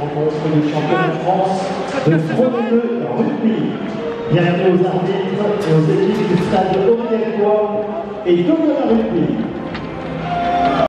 rencontre du championnat de France de Pro de rugby. Bienvenue aux arbitres et aux équipes du stade Auquerquois et de la rugby.